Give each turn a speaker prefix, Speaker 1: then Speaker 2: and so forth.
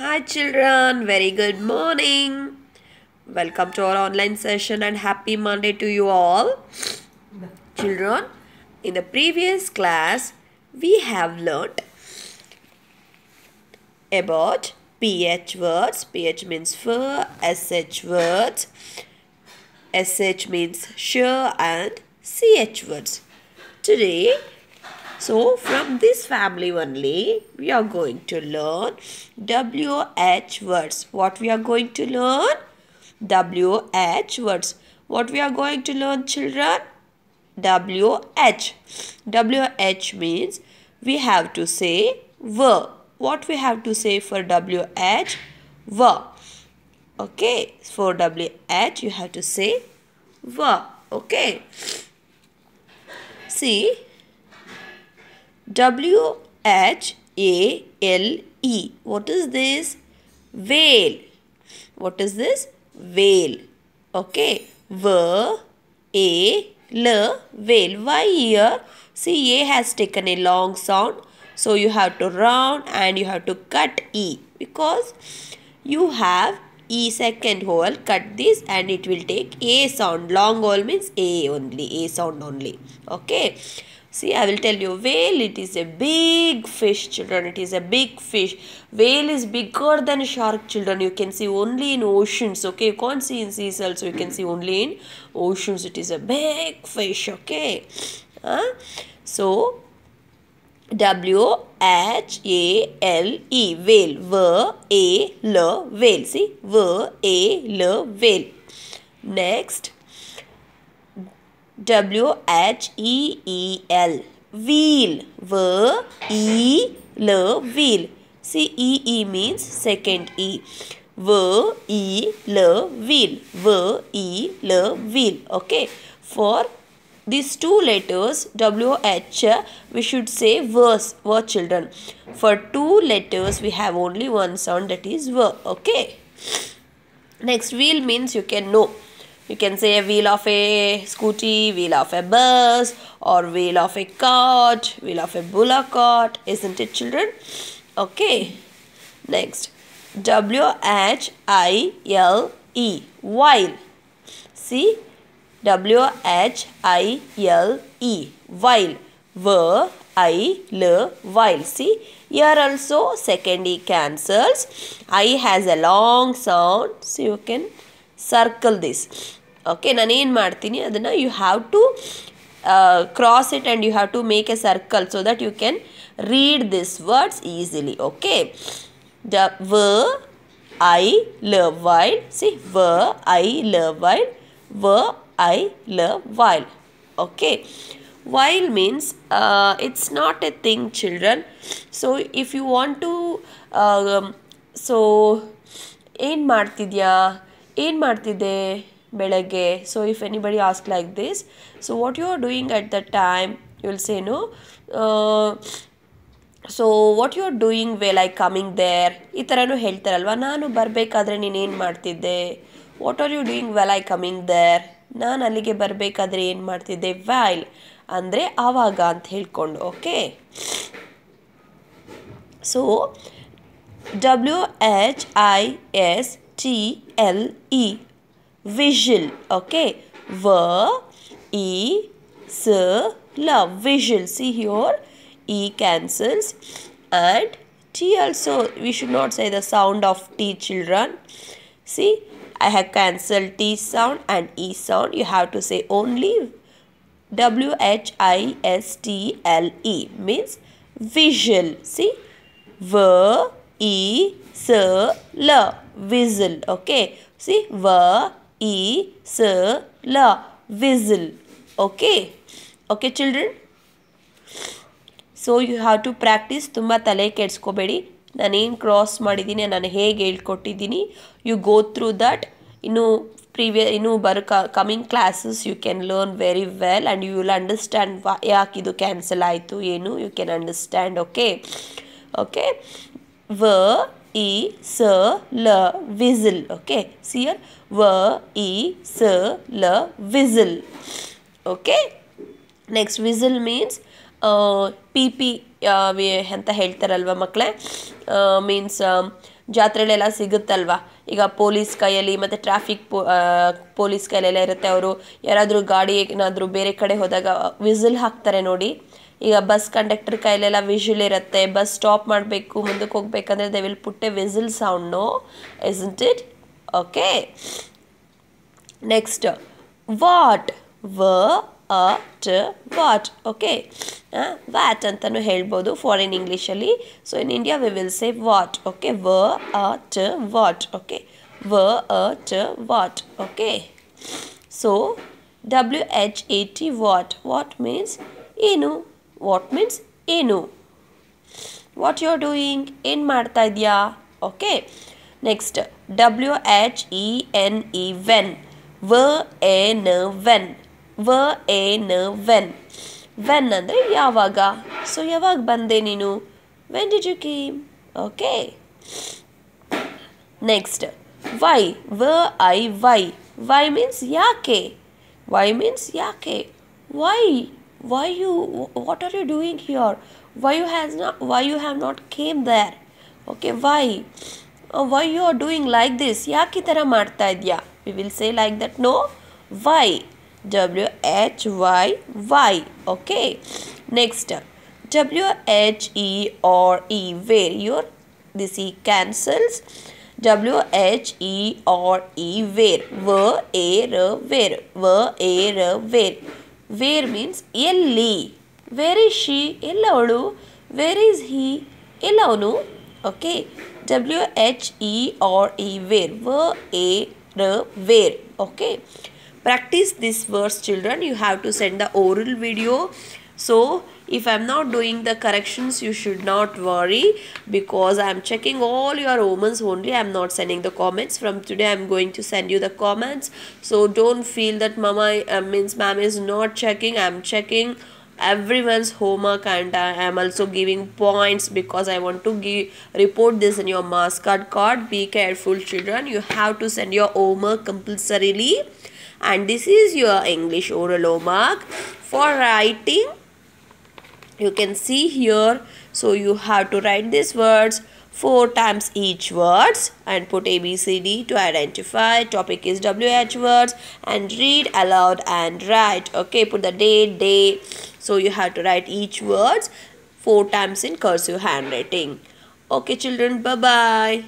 Speaker 1: Hi, children. Very good morning. Welcome to our online session and happy Monday to you all. Children, in the previous class, we have learnt about PH words. PH means fur, SH words, SH means sure, and CH words. Today, so from this family only, we are going to learn WH words. What we are going to learn? WH words. What we are going to learn, children? WH. WH means we have to say were. What we have to say for WH? Were. Okay. For WH, you have to say were. Okay. See. W H A L E. What is this? Whale. What is this? Whale. Okay. V A L whale. Why here? See A has taken a long sound. So you have to round and you have to cut E because you have E second hole cut this and it will take A sound. Long hole means A only. A sound only. Okay. See, I will tell you, whale, it is a big fish, children. It is a big fish. Whale is bigger than shark, children. You can see only in oceans, okay? You can't see in seas also. You can see only in oceans. It is a big fish, okay? Huh? So, W H A L E, whale. V A L, whale. See, V A L, whale. Next, W H E E L. Wheel. V. E. L. Wheel. See E E means second E. V. E. L. Wheel. V. E. L. Wheel. Okay. For these two letters W H we should say verse ver children. For two letters we have only one sound that is ver okay. Next wheel means you can know you can say wheel of a scooty, wheel of a bus or wheel of a cart, wheel of a bullock cart, isn't it children? Okay, next W-H-I-L-E, while. See, W-H-I-L-E, V I L I, le, while. See, here also second E cancels. I has a long sound. So you can circle this. Okay ನಾನೇನು ಮಾಡ್ತೀನಿ ಅದನ್ನು you have to cross it and you have to make a circle so that you can read this words easily okay the ವ I ಲ while see ವ I ಲ while ವ I ಲ while okay while means uh, it's not a thing children so if you want to uh, so ಏನು ಮಾಡ್ತಿದ್ಯಾ ಏನು ಮಾಡ್ತಿದ್ದೆ ಬೆಳಗ್ಗೆ. So if anybody ask like this so what you are doing at the time you will ಸೇನು so what you are doing well I coming there ಈ ಥರನೂ ಹೇಳ್ತಾರಲ್ವ? ನಾನು ಬರಬೇಕಾದ್ರೆ ನೀನೇನು ಮಾಡ್ತಿದ್ದೆ? What are you doing well I coming there ನಾನು ಅಲ್ಲಿಗೆ ಬರಬೇಕಾದ್ರೆ ಏನು ಮಾಡ್ತಿದ್ದೆ? ವ್ಯಾಲ್ ಅಂದರೆ ಆವಾಗ ಅಂತ ಹೇಳ್ಕೊಂಡು okay so W H I S T L E. visual okay? V e s l. Visual see here? E cancels and t also. We should not say the sound of t children. See i have cancelled t sound and e sound. You have to say only w h i s t l e. Means visual. See? V e s l. Whistle okay? See? V e s, l whistle okay? Okay, children? So you have to practise ತುಂಬ ತಲೆ ಕೆಡಿಸ್ಕೋಬೇಡಿ. ನಾನೇನು cross ಮಾಡಿದ್ದೀನಿ, ನಾನು ಹೇಗೆ ಹೇಳ್ಕೊಟ್ಟಿದ್ದೀನಿ you go through that ಇನ್ನು ಪ್ರೀವಿಯ ಇನ್ನು ಬರೋ coming classes you can learn very well and you will understand ಯಾಕೆ ಇದು ಕ್ಯಾನ್ಸಲ್ ಆಯಿತು, ಏನು you can understand okay okay ವ e s, l whistle okay? See here? V e s, l whistle okay? Next whistle means P P ಅಂತ ಹೇಳ್ತಾರಲ್ವ ಮಕ್ಕಳೇ means ಜಾತ್ರೆಲೆಲ್ಲ ಸಿಗುತ್ತಲ್ವಾ? ಈಗ police ಕೈಯಲ್ಲಿ ಮತ್ತು ಟ್ರಾಫಿಕ್ ಪೋ ಪೊಲೀಸ್ ಕೈಯಲ್ಲೆಲ್ಲ ಇರುತ್ತೆ. ಅವರು ಯಾರಾದರೂ ಗಾಡಿ ಏನಾದರೂ ಬೇರೆ ಕಡೆ ಹೋದಾಗ ವಿಸಿಲ್ ಹಾಕ್ತಾರೆ ನೋಡಿ. ಈಗ ಬಸ್ ಕಂಡಕ್ಟರ್ ಕೈಲೆಲ್ಲ ವಿಷುಲ್ ಇರುತ್ತೆ ಬಸ್ ಸ್ಟಾಪ್ ಮಾಡಬೇಕು ಮುಂದಕ್ಕೆ ಹೋಗ್ಬೇಕಂದ್ರೆ they will put a whistle sound no isn't it okay next what ವ ಅ ಟ ವಾಟ್ ಓಕೆ ವ್ಯಾಟ್ ಅಂತಲೂ ಹೇಳ್ಬೋದು ಫಾರಿನ್ ಇಂಗ್ಲೀಷಲ್ಲಿ so in India we will say what okay ವ ಅ ಟ ವಾಟ್ ಓಕೆ ವ ಅ ಟ what okay so W H A T what what means ಏನು ವಾಟ್ ಮೀನ್ಸ್ ಏನು? ವಾಟ್ ಯು ಆರ್ ಡೂಯಿಂಗ್ ಏನು ಮಾಡ್ತಾ ಇದೆಯಾ? Okay next W H E N E when ವ ಎ ನ ವೆನ್ ವ ಎ ನ ವೆನ್ ವೆನ್ ಅಂದರೆ ಯಾವಾಗ? ಸೊ ಯಾವಾಗ ಬಂದೆ ನೀನು? When did you came okay next why ವ ಐ ವೈ ವೈ ಮೀನ್ಸ್ ಯಾಕೆ? ವೈ ಮೀನ್ಸ್ ಯಾಕೆ? Why why you what are you doing here why you has not why you have not came there okay why uh, why you are doing like this ಯಾಕೆ ಈ ಥರ ಮಾಡ್ತಾ ಇದೆಯಾ V will say like that know why W H Y Y okay next W H E R E wear your this E cancels W H E R E wear ವ A ರ wear ವ A ರ where where means ಎಲ್ಲಿ where is she ಎಲ್ಲವಳು where is he ಎಲ್ಲವನು okay W H E R E wear ವ A ರ wear okay practice these words children you have to send the oral video so if i'm not doing the corrections you should not worry because i'm checking all your omens only. I'm not sending the comments. From today i'm going to send you the comments. So don't feel that mama uh, means ma'am is not checking. I'm checking everyone's homework and i am also giving points because i want to give report this in your mascot card card. be careful children. You have to send your homework compulsorily. And this is your english oral homework for writing you can see here. So you have to write these words four times each words and put a b c d to identify. Topic is wh words and read aloud and write. Okay put the date day. So you have to write each words four times in cursive handwriting. Okay children bye bye